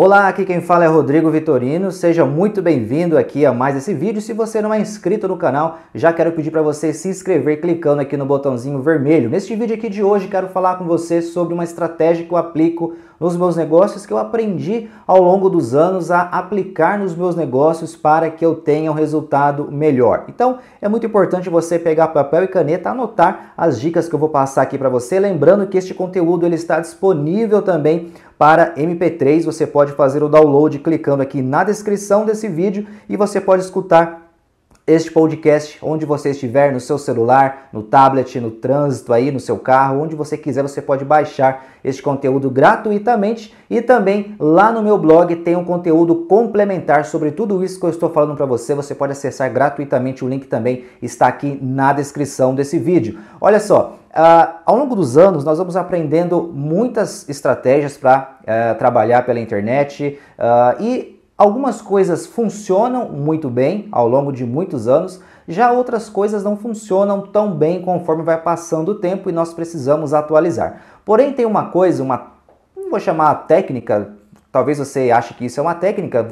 Olá, aqui quem fala é Rodrigo Vitorino. Seja muito bem-vindo aqui a mais esse vídeo. Se você não é inscrito no canal, já quero pedir para você se inscrever clicando aqui no botãozinho vermelho. Neste vídeo aqui de hoje, quero falar com você sobre uma estratégia que eu aplico nos meus negócios que eu aprendi ao longo dos anos a aplicar nos meus negócios para que eu tenha um resultado melhor. Então, é muito importante você pegar papel e caneta, anotar as dicas que eu vou passar aqui para você, lembrando que este conteúdo ele está disponível também para MP3. Você pode fazer o download clicando aqui na descrição desse vídeo e você pode escutar este podcast onde você estiver, no seu celular, no tablet, no trânsito aí, no seu carro, onde você quiser, você pode baixar este conteúdo gratuitamente e também lá no meu blog tem um conteúdo complementar sobre tudo isso que eu estou falando para você. Você pode acessar gratuitamente, o link também está aqui na descrição desse vídeo. Olha só, Uh, ao longo dos anos, nós vamos aprendendo muitas estratégias para uh, eh, trabalhar pela internet uh, e Algumas coisas funcionam muito bem ao longo de muitos anos, já outras coisas não funcionam tão bem conforme vai passando o tempo e nós precisamos atualizar. Porém, tem uma coisa, uma não vou chamar técnica, talvez você ache que isso é uma técnica,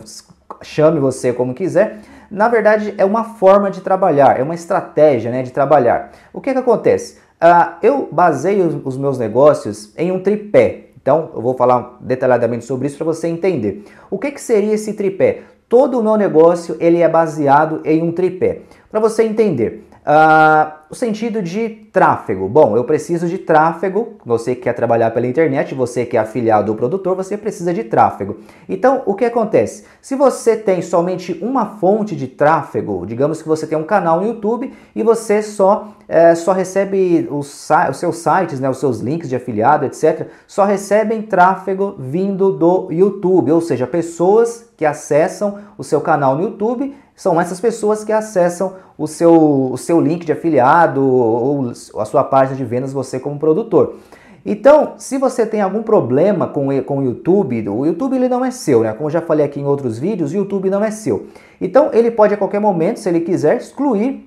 chame você como quiser. Na verdade, é uma forma de trabalhar, é uma estratégia né, de trabalhar. O que, que acontece? Uh, eu baseio os meus negócios em um tripé. Então, eu vou falar detalhadamente sobre isso para você entender. O que, que seria esse tripé? Todo o meu negócio ele é baseado em um tripé. Para você entender, uh, o sentido de tráfego. Bom, eu preciso de tráfego. Você que quer trabalhar pela internet, você que é afiliado do produtor, você precisa de tráfego. Então, o que acontece? Se você tem somente uma fonte de tráfego, digamos que você tem um canal no YouTube e você só, é, só recebe os, os seus sites, né, os seus links de afiliado, etc., só recebem tráfego vindo do YouTube, ou seja, pessoas que acessam o seu canal no YouTube são essas pessoas que acessam o seu, o seu link de afiliado ou a sua página de vendas, você como produtor. Então, se você tem algum problema com, com o YouTube, o YouTube ele não é seu, né? Como eu já falei aqui em outros vídeos, o YouTube não é seu. Então, ele pode a qualquer momento, se ele quiser, excluir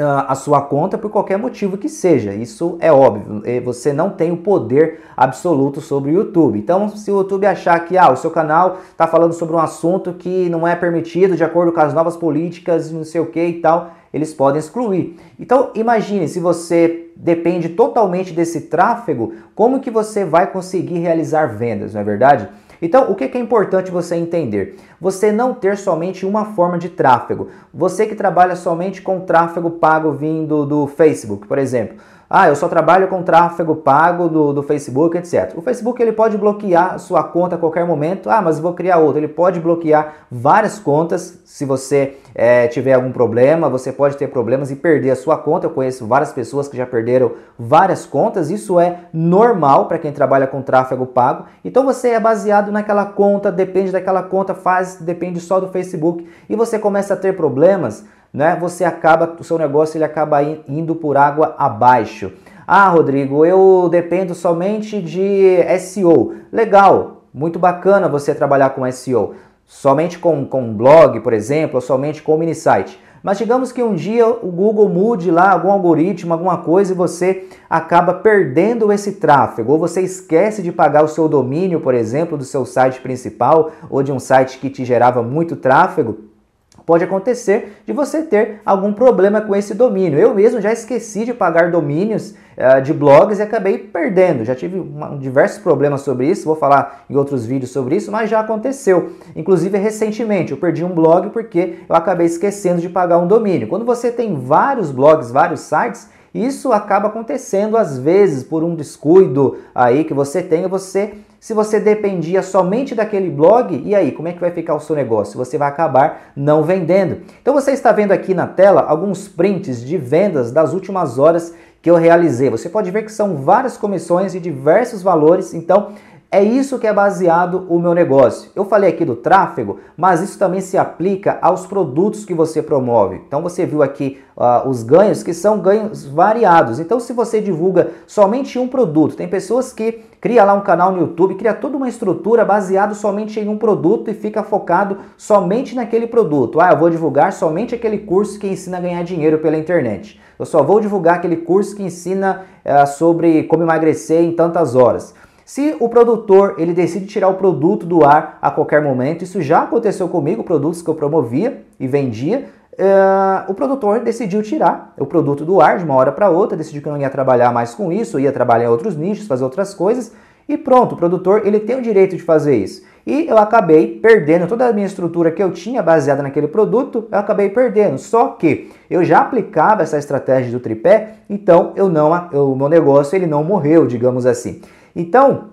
a sua conta por qualquer motivo que seja. Isso é óbvio. Você não tem o poder absoluto sobre o YouTube. Então, se o YouTube achar que ah, o seu canal está falando sobre um assunto que não é permitido de acordo com as novas políticas, não sei o que e tal, eles podem excluir. Então, imagine se você depende totalmente desse tráfego, como que você vai conseguir realizar vendas, não é verdade? Então, o que é importante você entender? Você não ter somente uma forma de tráfego. Você que trabalha somente com tráfego pago vindo do Facebook, por exemplo. Ah, eu só trabalho com tráfego pago do, do Facebook, etc. O Facebook ele pode bloquear sua conta a qualquer momento. Ah, mas vou criar outra. Ele pode bloquear várias contas se você é, tiver algum problema. Você pode ter problemas e perder a sua conta. Eu conheço várias pessoas que já perderam várias contas. Isso é normal para quem trabalha com tráfego pago. Então você é baseado naquela conta, depende daquela conta, faz, depende só do Facebook e você começa a ter problemas né, você acaba, o seu negócio ele acaba indo por água abaixo. Ah, Rodrigo, eu dependo somente de SEO. Legal, muito bacana você trabalhar com SEO. Somente com, com blog, por exemplo, ou somente com mini site. Mas digamos que um dia o Google mude lá algum algoritmo, alguma coisa e você acaba perdendo esse tráfego, ou você esquece de pagar o seu domínio, por exemplo, do seu site principal ou de um site que te gerava muito tráfego pode acontecer de você ter algum problema com esse domínio. Eu mesmo já esqueci de pagar domínios uh, de blogs e acabei perdendo. Já tive uma, diversos problemas sobre isso, vou falar em outros vídeos sobre isso, mas já aconteceu. Inclusive recentemente eu perdi um blog porque eu acabei esquecendo de pagar um domínio. Quando você tem vários blogs, vários sites, isso acaba acontecendo às vezes por um descuido aí que você tem, você se você dependia somente daquele blog, e aí, como é que vai ficar o seu negócio? Você vai acabar não vendendo. Então você está vendo aqui na tela alguns prints de vendas das últimas horas que eu realizei. Você pode ver que são várias comissões e diversos valores, então é isso que é baseado o meu negócio. Eu falei aqui do tráfego, mas isso também se aplica aos produtos que você promove. Então você viu aqui uh, os ganhos que são ganhos variados. Então se você divulga somente um produto, tem pessoas que cria lá um canal no YouTube, cria toda uma estrutura baseado somente em um produto e fica focado somente naquele produto. Ah, eu vou divulgar somente aquele curso que ensina a ganhar dinheiro pela internet. Eu só vou divulgar aquele curso que ensina uh, sobre como emagrecer em tantas horas. Se o produtor ele decide tirar o produto do ar a qualquer momento, isso já aconteceu comigo, produtos que eu promovia e vendia, uh, o produtor decidiu tirar o produto do ar de uma hora para outra, decidiu que não ia trabalhar mais com isso, ia trabalhar em outros nichos, fazer outras coisas, e pronto, o produtor ele tem o direito de fazer isso. E eu acabei perdendo toda a minha estrutura que eu tinha baseada naquele produto, eu acabei perdendo. Só que eu já aplicava essa estratégia do tripé, então eu não, o meu negócio ele não morreu, digamos assim. Então,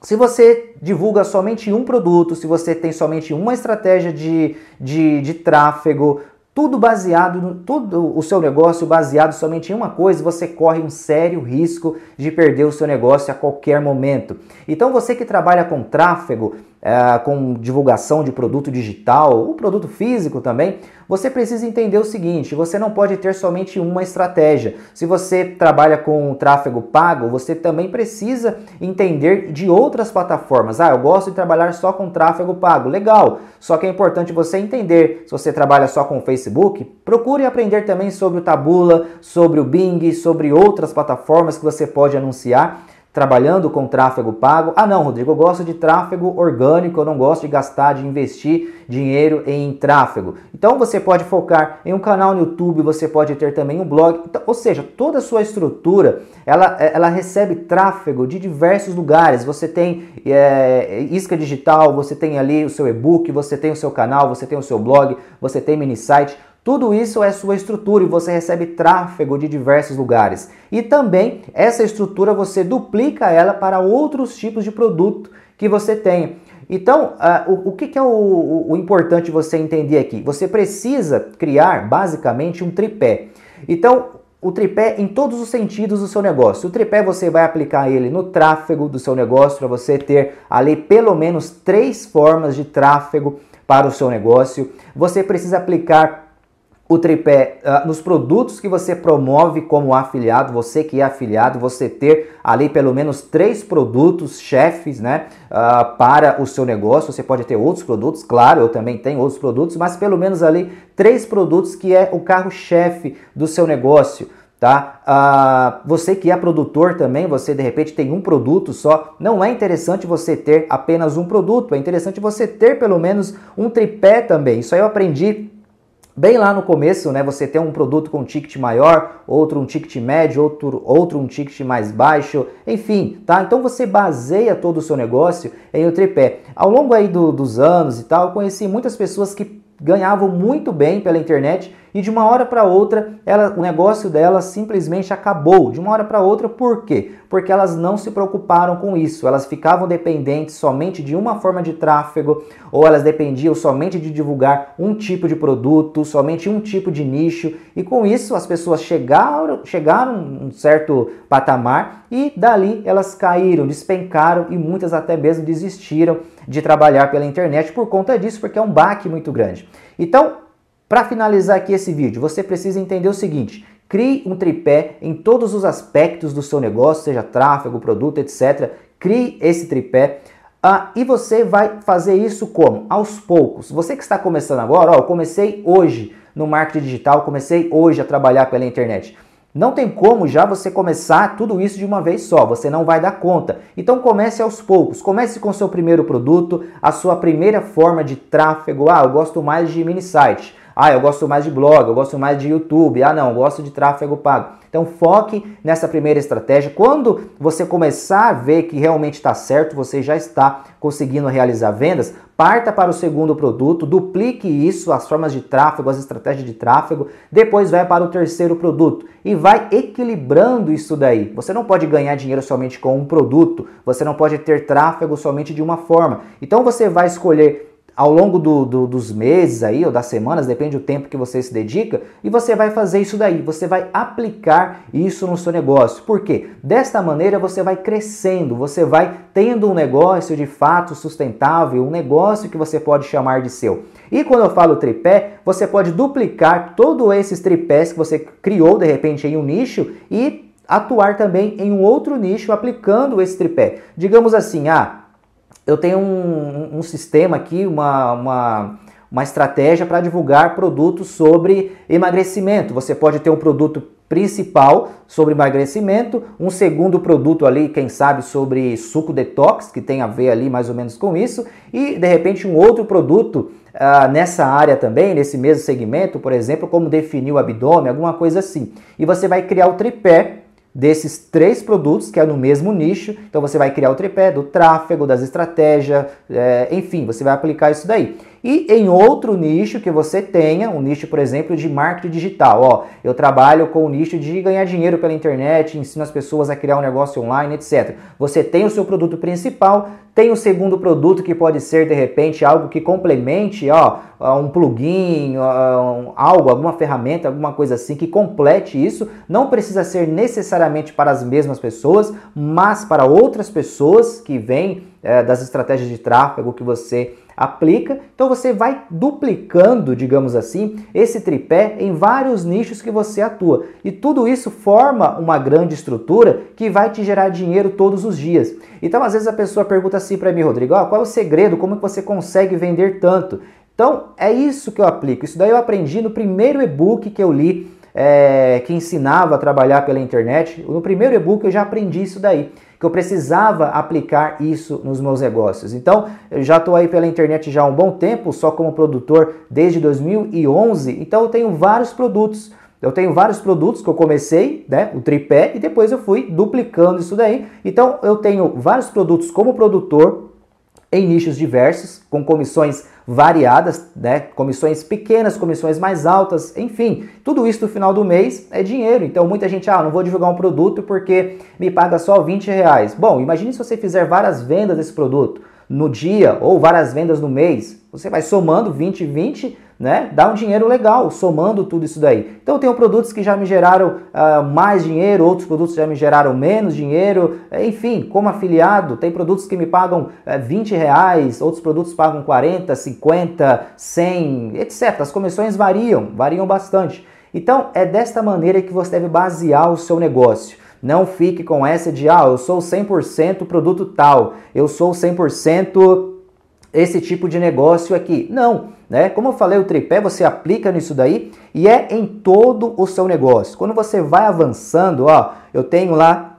se você divulga somente um produto, se você tem somente uma estratégia de, de, de tráfego, tudo baseado, no, tudo o seu negócio baseado somente em uma coisa, você corre um sério risco de perder o seu negócio a qualquer momento. Então você que trabalha com tráfego, é, com divulgação de produto digital, o produto físico também, você precisa entender o seguinte: você não pode ter somente uma estratégia. Se você trabalha com tráfego pago, você também precisa entender de outras plataformas. Ah, eu gosto de trabalhar só com tráfego pago. Legal. Só que é importante você entender. Se você trabalha só com o Facebook, procure aprender também sobre o Tabula, sobre o Bing, sobre outras plataformas que você pode anunciar trabalhando com tráfego pago. Ah, não, Rodrigo, eu gosto de tráfego orgânico, eu não gosto de gastar, de investir dinheiro em tráfego. Então você pode focar em um canal no YouTube, você pode ter também um blog, então, ou seja, toda a sua estrutura ela, ela recebe tráfego de diversos lugares. Você tem é, isca digital, você tem ali o seu e-book, você tem o seu canal, você tem o seu blog, você tem mini site. Tudo isso é sua estrutura e você recebe tráfego de diversos lugares. E também essa estrutura você duplica ela para outros tipos de produto que você tem. Então, uh, o, o, que, que é o, o, o importante você entender aqui? Você precisa criar basicamente um tripé. Então, o tripé em todos os sentidos do seu negócio. O tripé você vai aplicar ele no tráfego do seu negócio para você ter ali pelo menos três formas de tráfego para o seu negócio. Você precisa aplicar o tripé uh, nos produtos que você promove como afiliado, você que é afiliado, você ter ali pelo menos três produtos chefes, né, uh, para o seu negócio. Você pode ter outros produtos, claro, eu também tenho outros produtos, mas pelo menos ali três produtos que é o carro-chefe do seu negócio. Tá? Uh, você que é produtor também, você de repente tem um produto só, não é interessante você ter apenas um produto, é interessante você ter pelo menos um tripé também. Isso aí eu aprendi Bem lá no começo, né, você tem um produto com um ticket maior, outro um ticket médio, outro, outro um ticket mais baixo, enfim, tá? Então você baseia todo o seu negócio em o tripé. Ao longo aí do, dos anos e tal, eu conheci muitas pessoas que ganhavam muito bem pela internet e de uma hora para outra ela, o negócio dela simplesmente acabou. De uma hora para outra, por quê? Porque elas não se preocuparam com isso, elas ficavam dependentes somente de uma forma de tráfego ou elas dependiam somente de divulgar um tipo de produto, somente um tipo de nicho e com isso as pessoas chegaram, chegaram a um certo patamar e dali elas caíram, despencaram e muitas até mesmo desistiram de trabalhar pela internet por conta disso, porque é um baque muito grande. Então, para finalizar aqui esse vídeo, você precisa entender o seguinte: crie um tripé em todos os aspectos do seu negócio, seja tráfego, produto, etc. Crie esse tripé. Ah, e você vai fazer isso como? Aos poucos. Você que está começando agora, ó, eu comecei hoje no marketing digital, comecei hoje a trabalhar pela internet. Não tem como já você começar tudo isso de uma vez só, você não vai dar conta. Então comece aos poucos, comece com o seu primeiro produto, a sua primeira forma de tráfego. Ah, eu gosto mais de mini site. Ah, eu gosto mais de blog, eu gosto mais de YouTube. Ah, não, eu gosto de tráfego pago. Então foque nessa primeira estratégia. Quando você começar a ver que realmente está certo, você já está conseguindo realizar vendas, parta para o segundo produto, duplique isso, as formas de tráfego, as estratégias de tráfego, depois vai para o terceiro produto e vai equilibrando isso daí. Você não pode ganhar dinheiro somente com um produto, você não pode ter tráfego somente de uma forma. Então você vai escolher ao longo do, do, dos meses aí, ou das semanas, depende do tempo que você se dedica, e você vai fazer isso daí, você vai aplicar isso no seu negócio. Por quê? Desta maneira você vai crescendo, você vai tendo um negócio de fato sustentável, um negócio que você pode chamar de seu. E quando eu falo tripé, você pode duplicar todos esses tripés que você criou de repente em um nicho e atuar também em um outro nicho aplicando esse tripé. Digamos assim, ah, eu tenho um, um sistema aqui, uma, uma, uma estratégia para divulgar produtos sobre emagrecimento. Você pode ter um produto principal sobre emagrecimento, um segundo produto ali, quem sabe, sobre suco detox, que tem a ver ali mais ou menos com isso, e de repente um outro produto uh, nessa área também, nesse mesmo segmento, por exemplo, como definir o abdômen, alguma coisa assim. E você vai criar o tripé desses três produtos, que é no mesmo nicho. Então você vai criar o tripé do tráfego, das estratégias, é, enfim, você vai aplicar isso daí. E em outro nicho que você tenha, um nicho, por exemplo, de marketing digital. Ó, eu trabalho com o nicho de ganhar dinheiro pela internet, ensino as pessoas a criar um negócio online, etc. Você tem o seu produto principal, tem o segundo produto que pode ser de repente algo que complemente, ó, um plugin, algo, alguma ferramenta, alguma coisa assim que complete isso. Não precisa ser necessariamente para as mesmas pessoas, mas para outras pessoas que vêm é, das estratégias de tráfego que você aplica. Então você vai duplicando, digamos assim, esse tripé em vários nichos que você atua. E tudo isso forma uma grande estrutura que vai te gerar dinheiro todos os dias. Então às vezes a pessoa pergunta assim para mim, Rodrigo, ah, qual é o segredo? Como que você consegue vender tanto? Então é isso que eu aplico. Isso daí eu aprendi no primeiro e-book que eu li é, que ensinava a trabalhar pela internet. No primeiro e-book eu já aprendi isso daí que eu precisava aplicar isso nos meus negócios. Então, eu já estou aí pela internet já há um bom tempo, só como produtor desde 2011, então eu tenho vários produtos. Eu tenho vários produtos que eu comecei, né, o tripé, e depois eu fui duplicando isso daí. Então, eu tenho vários produtos como produtor em nichos diversos, com comissões variadas, né? Comissões pequenas, comissões mais altas, enfim, tudo isso no final do mês é dinheiro. Então muita gente, ah, não vou divulgar um produto porque me paga só 20 reais. Bom, imagine se você fizer várias vendas desse produto no dia ou várias vendas no mês. Você vai somando 20, 20 né? Dá um dinheiro legal somando tudo isso daí. Então eu tenho produtos que já me geraram uh, mais dinheiro, outros produtos já me geraram menos dinheiro, eh, enfim, como afiliado, tem produtos que me pagam uh, eh, 20 reais, outros produtos pagam 40, 50, 100, etc. As comissões variam, variam bastante. Então é desta maneira que você deve basear o seu negócio. Não fique com essa de, ah, eu sou 100% produto tal, eu sou 100% esse tipo de negócio aqui. Não, né? Como eu falei, o tripé você aplica nisso daí e é em todo o seu negócio. Quando você vai avançando, ó, eu tenho lá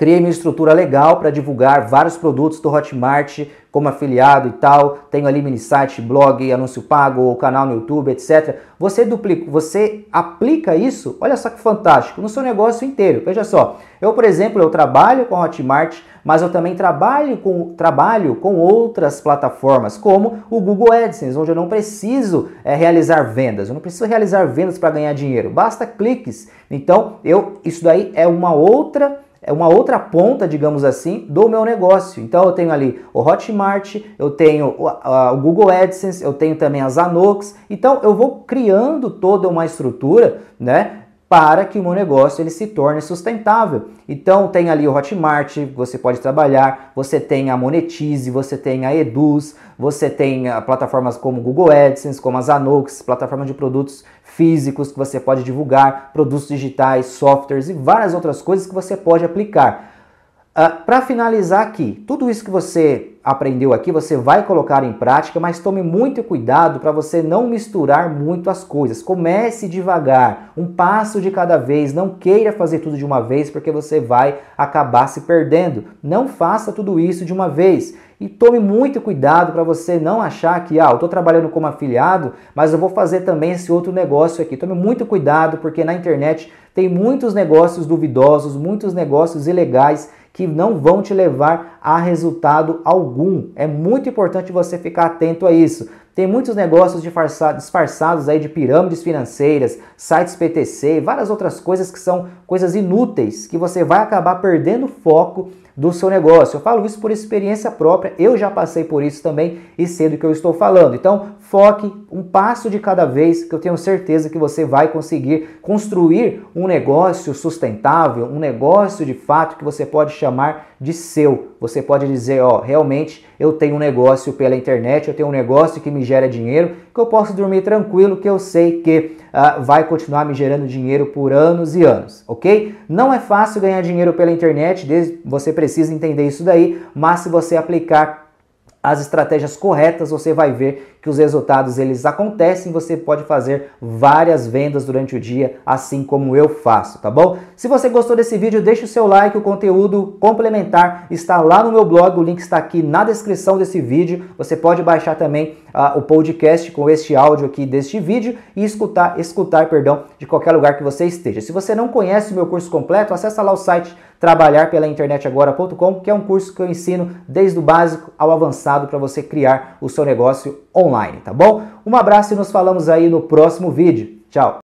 criei minha estrutura legal para divulgar vários produtos do Hotmart como afiliado e tal. Tenho ali mini site, blog, anúncio pago, canal no YouTube, etc. Você duplica, você aplica isso, olha só que fantástico, no seu negócio inteiro. Veja só, eu, por exemplo, eu trabalho com Hotmart, mas eu também trabalho com, trabalho com outras plataformas, como o Google AdSense, onde eu não preciso é, realizar vendas, eu não preciso realizar vendas para ganhar dinheiro, basta cliques. Então, eu, isso daí é uma outra é uma outra ponta, digamos assim, do meu negócio. Então eu tenho ali o Hotmart, eu tenho o, a, o Google AdSense, eu tenho também as Anox. Então eu vou criando toda uma estrutura, né? para que o meu negócio ele se torne sustentável. Então tem ali o Hotmart, você pode trabalhar, você tem a Monetize, você tem a Eduz, você tem ah, plataformas como Google AdSense, como as Anox, plataformas de produtos físicos que você pode divulgar, produtos digitais, softwares e várias outras coisas que você pode aplicar. Uh, para finalizar aqui, tudo isso que você aprendeu aqui você vai colocar em prática, mas tome muito cuidado para você não misturar muito as coisas. Comece devagar, um passo de cada vez, não queira fazer tudo de uma vez porque você vai acabar se perdendo. Não faça tudo isso de uma vez. E tome muito cuidado para você não achar que, ah, eu estou trabalhando como afiliado, mas eu vou fazer também esse outro negócio aqui. Tome muito cuidado porque na internet tem muitos negócios duvidosos, muitos negócios ilegais que não vão te levar a resultado algum. É muito importante você ficar atento a isso. Tem muitos negócios disfarçados aí de pirâmides financeiras, sites PTC várias outras coisas que são coisas inúteis que você vai acabar perdendo foco do seu negócio. Eu falo isso por experiência própria, eu já passei por isso também e sei do que eu estou falando. Então, foque um passo de cada vez, que eu tenho certeza que você vai conseguir construir um negócio sustentável, um negócio de fato que você pode chamar de seu. Você pode dizer, ó, realmente eu tenho um negócio pela internet, eu tenho um negócio que me gera dinheiro, que eu posso dormir tranquilo, que eu sei que uh, vai continuar me gerando dinheiro por anos e anos, ok? Não é fácil ganhar dinheiro pela internet, você precisa entender isso daí, mas se você aplicar as estratégias corretas, você vai ver que os resultados eles acontecem, você pode fazer várias vendas durante o dia, assim como eu faço, tá bom? Se você gostou desse vídeo, deixe o seu like, o conteúdo complementar está lá no meu blog, o link está aqui na descrição desse vídeo. Você pode baixar também uh, o podcast com este áudio aqui deste vídeo e escutar, escutar, perdão, de qualquer lugar que você esteja. Se você não conhece o meu curso completo, acessa lá o site trabalharpelainternetagora.com, que é um curso que eu ensino desde o básico ao avançado para você criar o seu negócio online, tá bom? Um abraço e nos falamos aí no próximo vídeo. Tchau!